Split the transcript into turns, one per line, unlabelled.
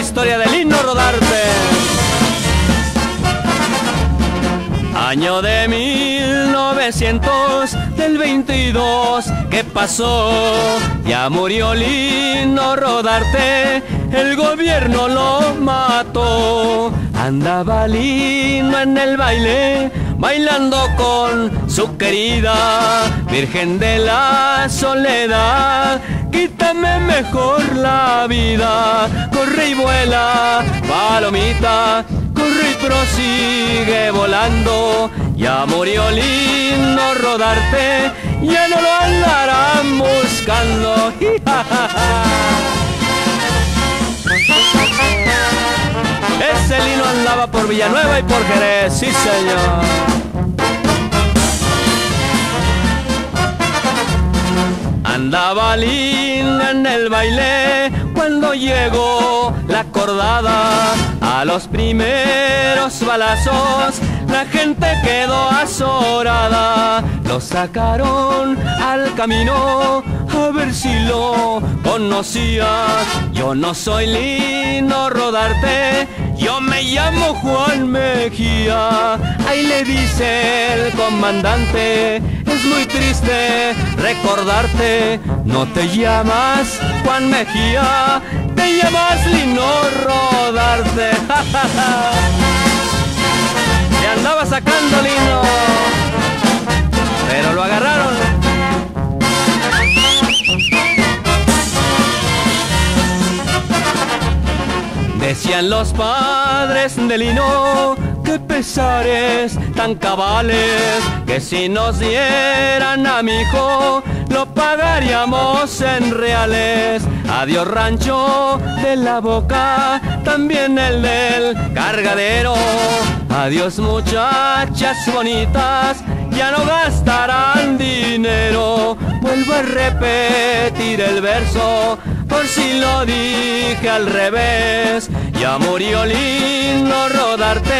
historia del himno rodarte. Año de 1900 del 22 que pasó, ya murió Lino Rodarte, el gobierno lo mató. Andaba Lino en el baile, bailando con su querida Virgen de la Soledad. Quítame mejor la vida y vuela, palomita corre y prosigue volando. Ya murió lindo rodarte, ya no lo andarán buscando. Ese lino andaba por Villanueva y por Jerez, sí señor. Andaba linda en el baile llegó la cordada a los primeros balazos. La gente quedó azorada lo sacaron al camino. A ver si lo conocía yo no soy lindo rodarte. Yo me llamo Juan Mejía. Ahí le dice el comandante es muy triste recordarte no te llamas Juan Mejía te llamas Lino Rodarte. Le andaba sacando Lino, pero lo agarraron. Decían los padres de Lino que pesares tan cabales que si nos dieran a mi hijo lo pagaríamos en reales. Adiós rancho de la boca, también el del cargadero. Adiós muchachas bonitas, ya no gastarán dinero. Vuelvo a repetir el verso, por si lo dije al revés. Ya murió lindo rodarte